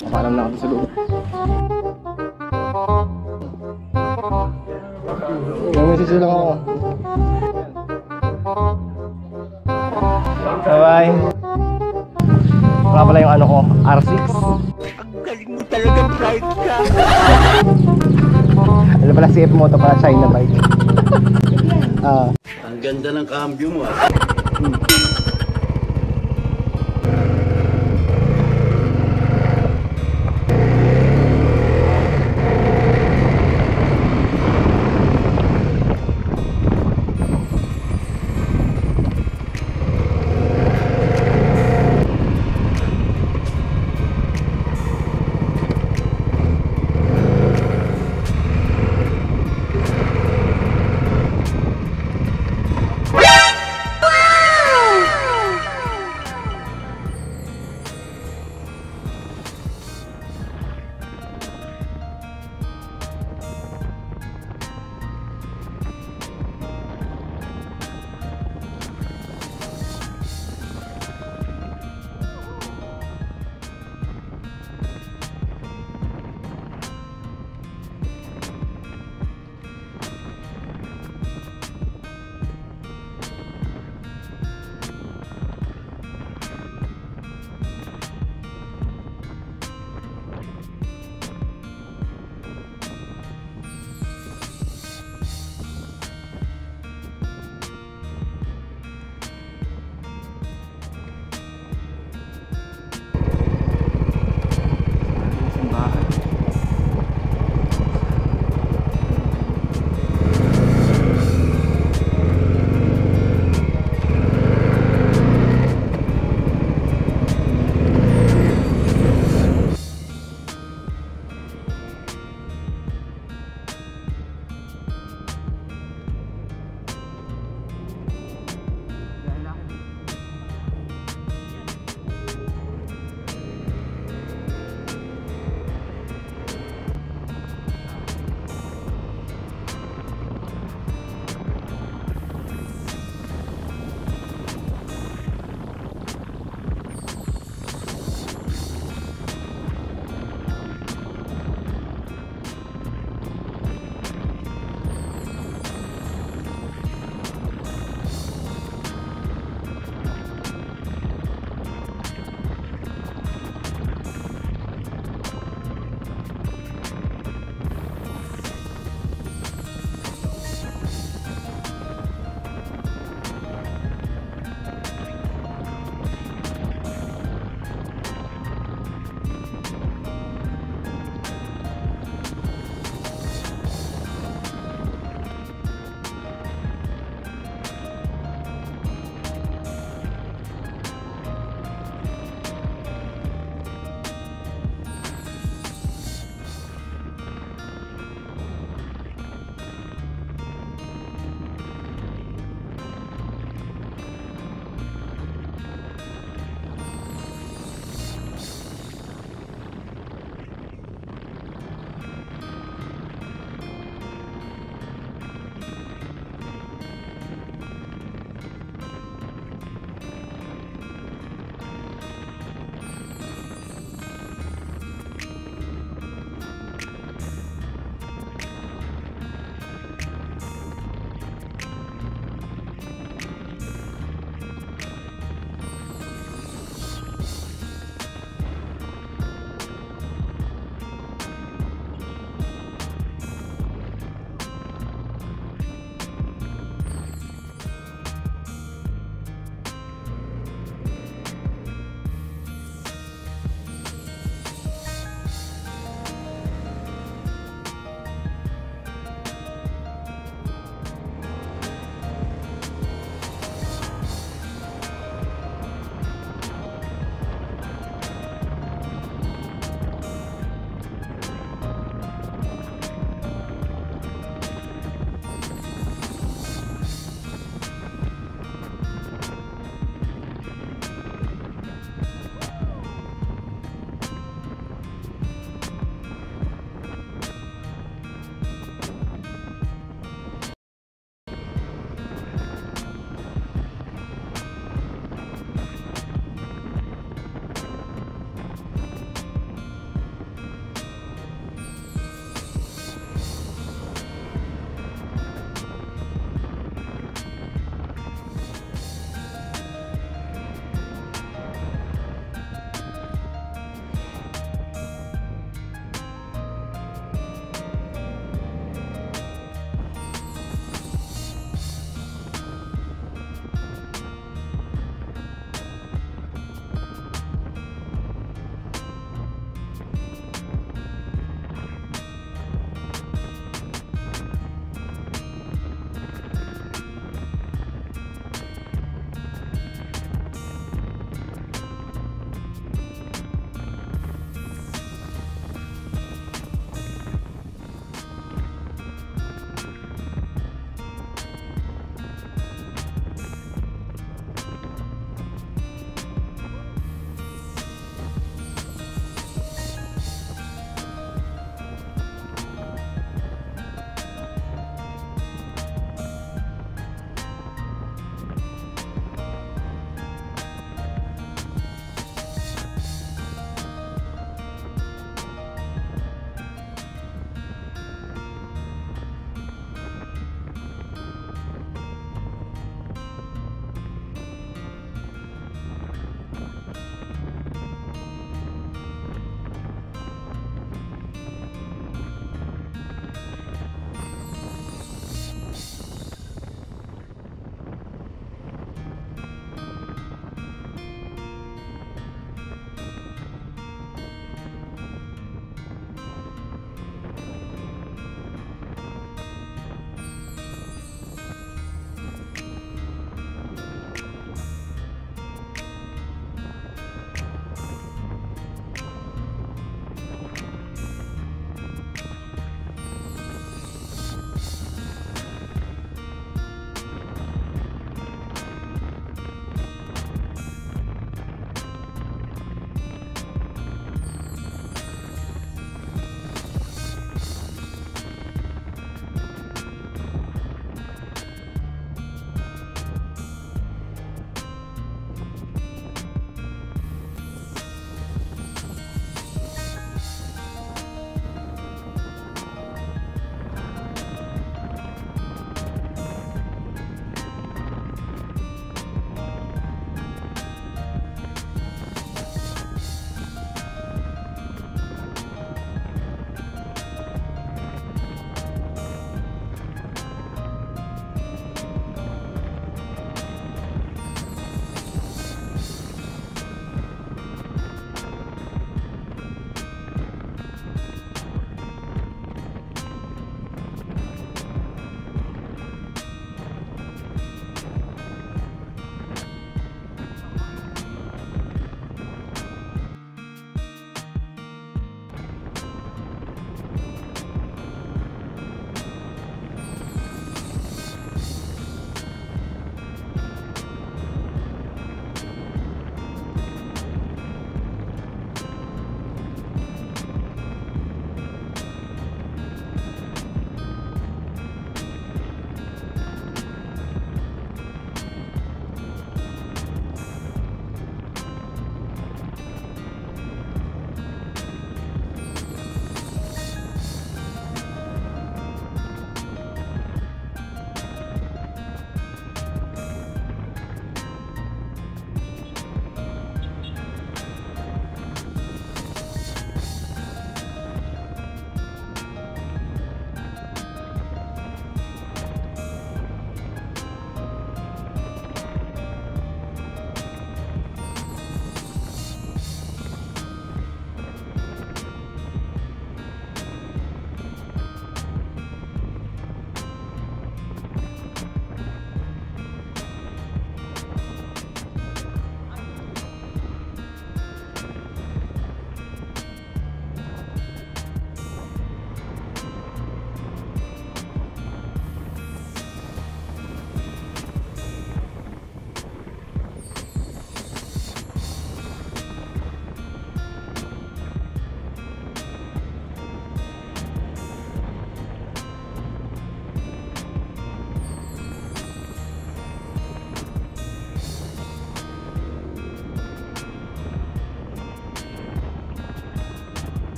Paalam na ako sa loob. May message lang ako. Bye-bye. Wala pala yung ano ko, R6. Galing mo talaga, bright ka. Ano pala CF Moto pala China bike. Ah. Ang ganda ng cambio mo ah.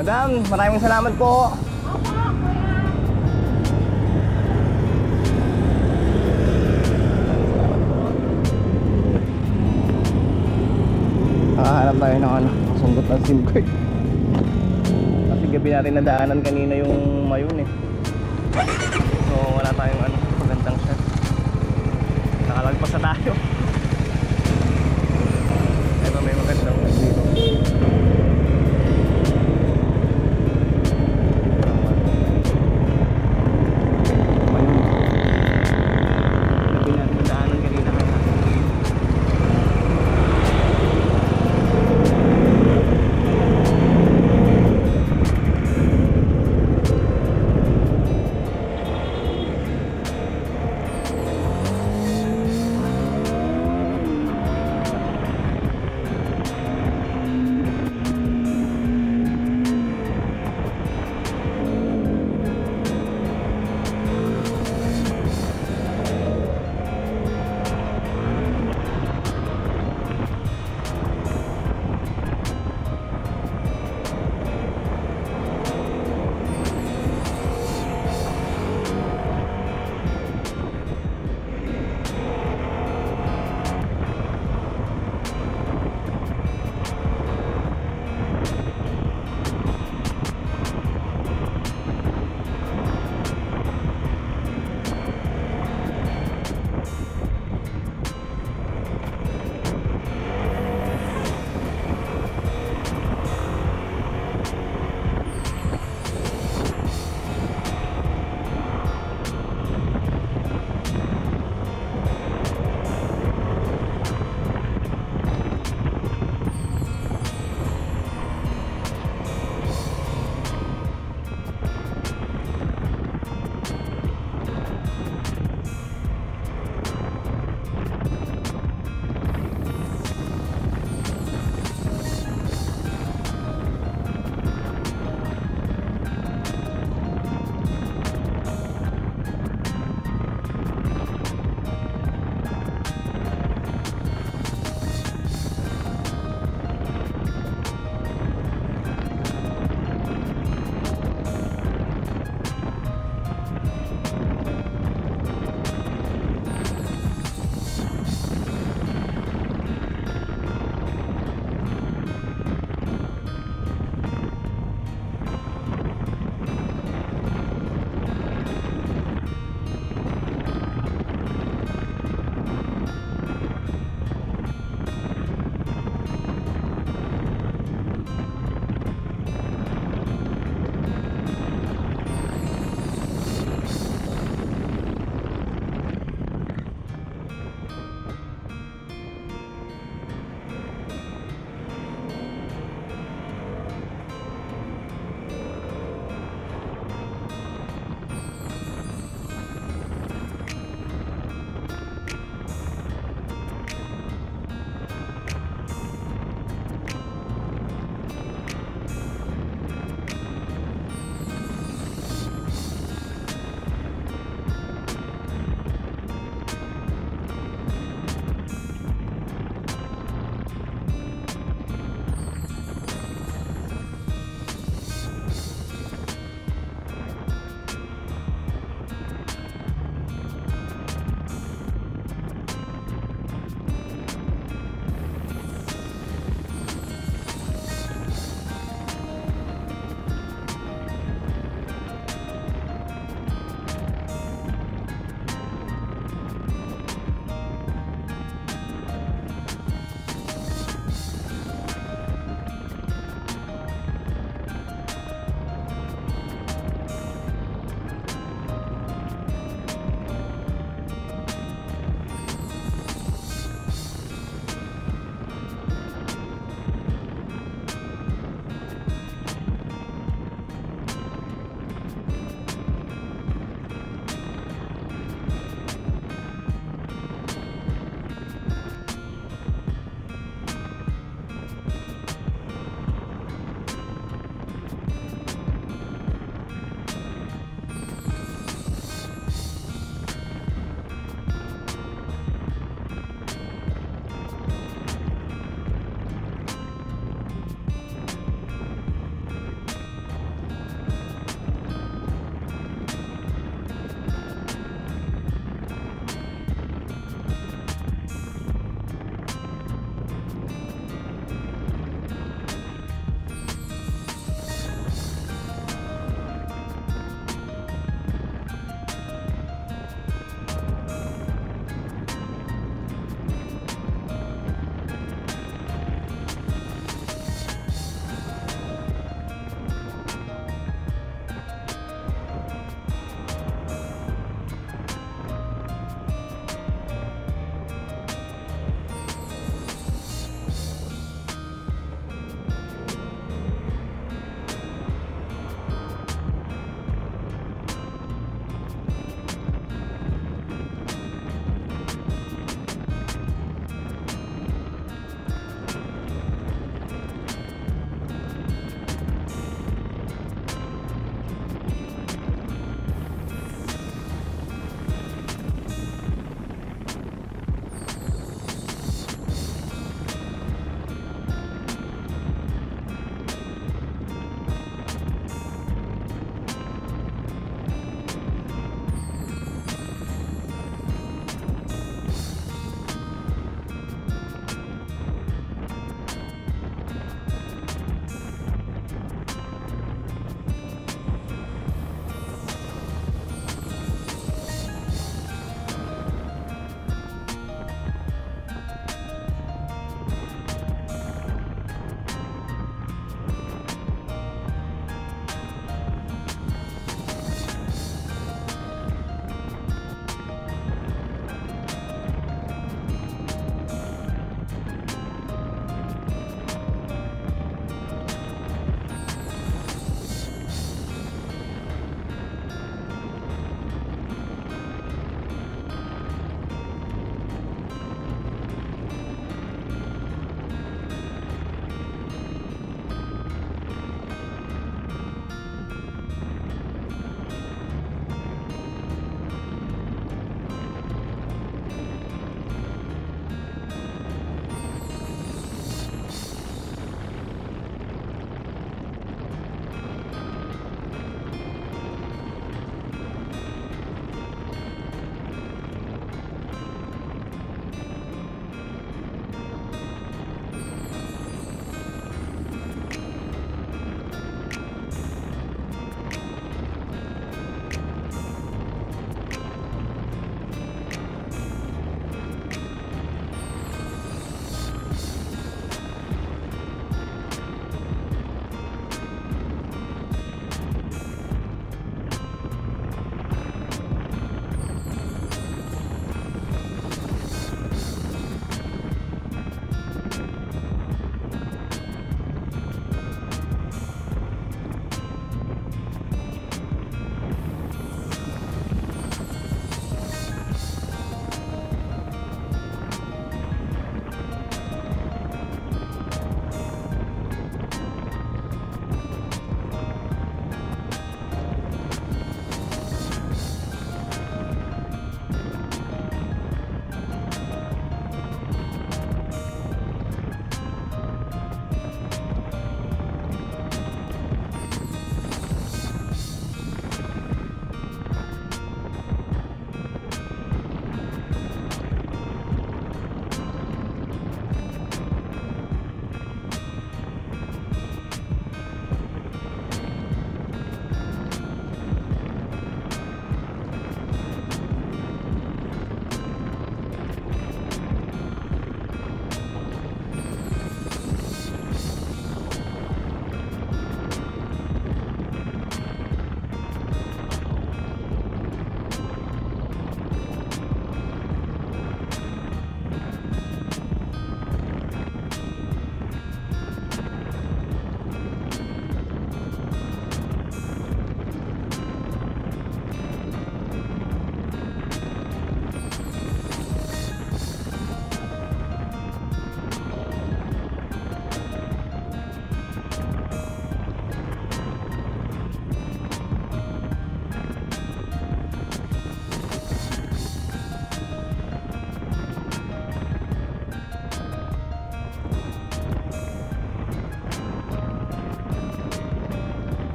Madam, maraming salamat po. Nakahanap tayo ng ano, sunggot ng SIM card. Kasi gabi natin nadaanan kanina yung mayon eh.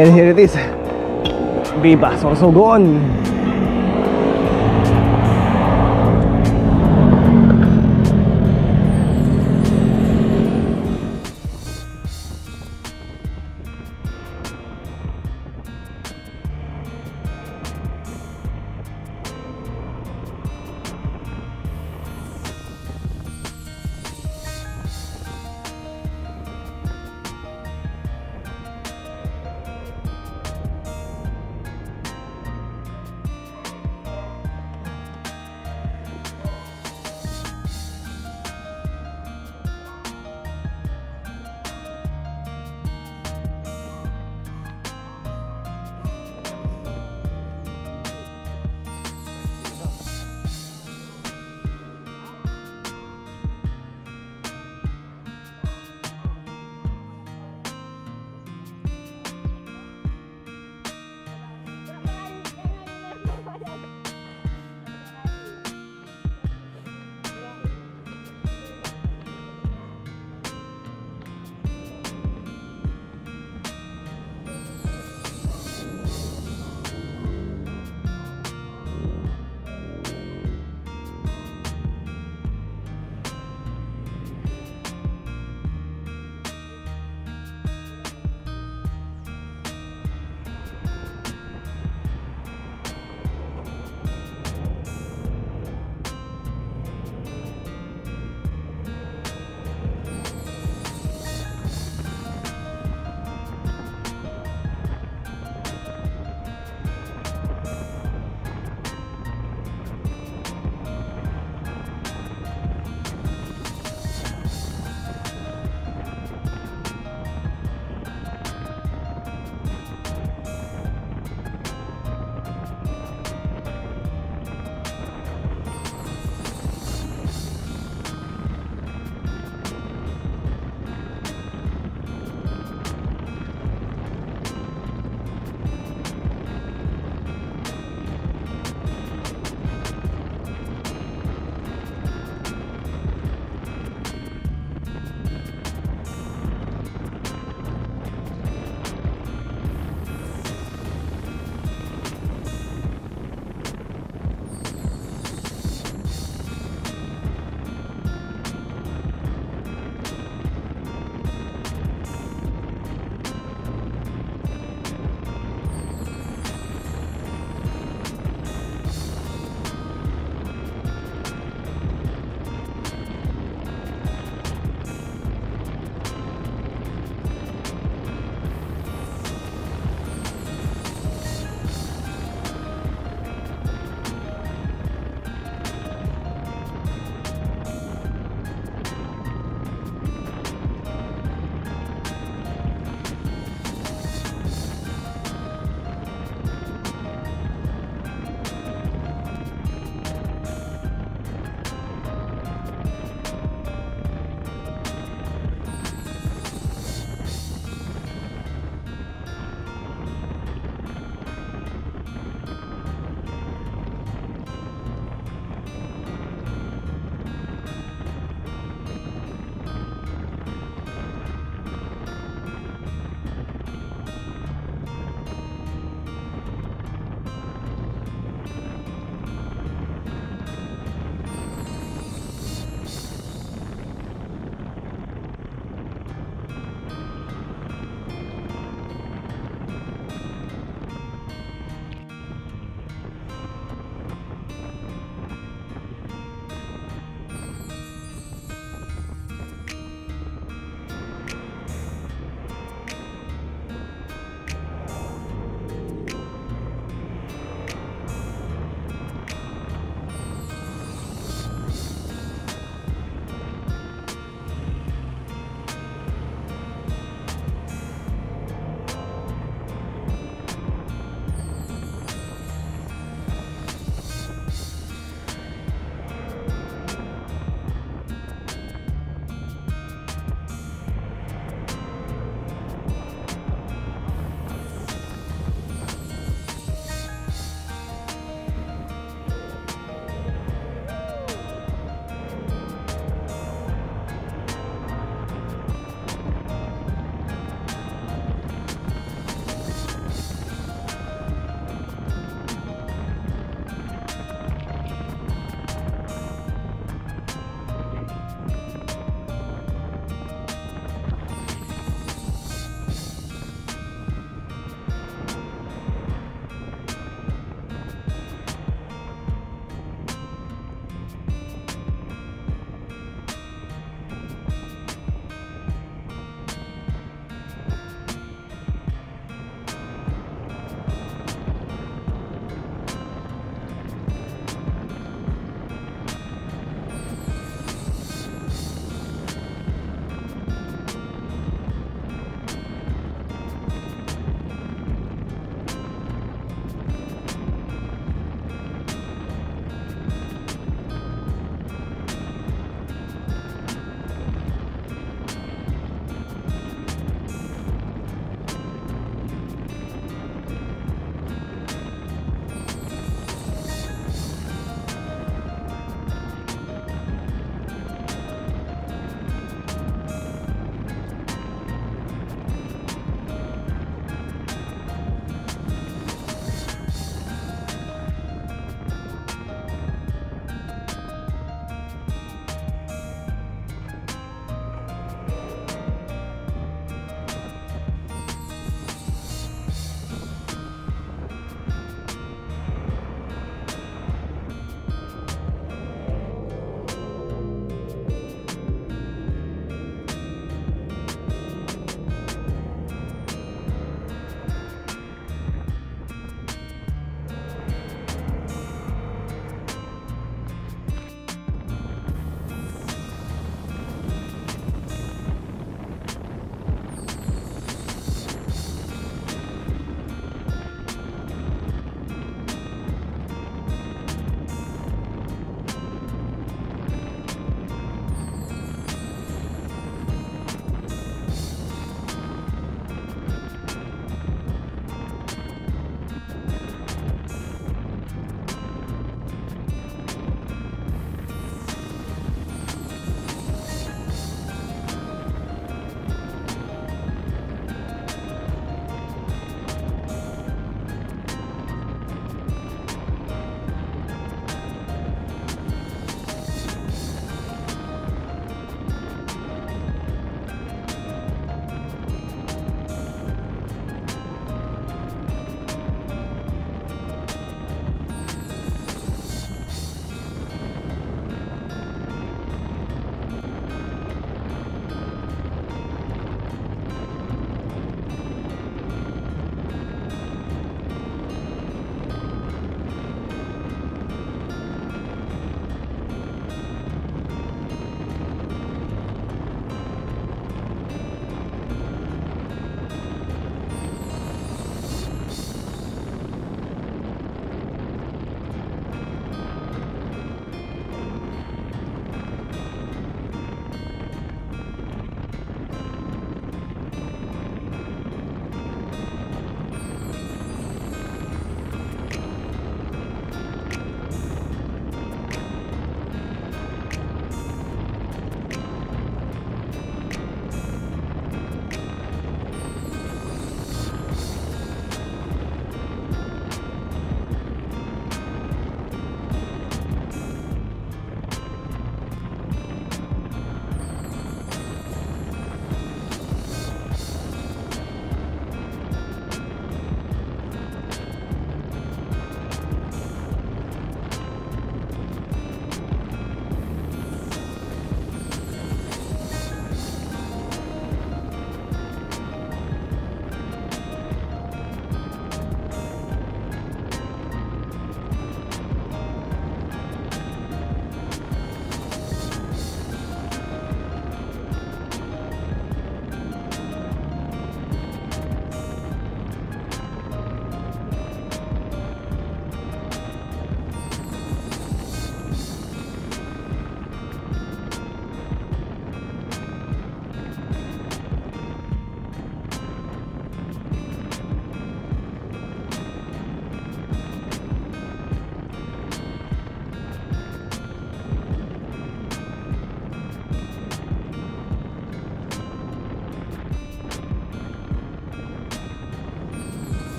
And here it is. Viva Sorsogon.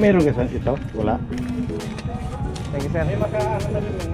Meron ka ito? Wala? Thank you, sir. May maka-ano na rin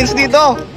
points dito.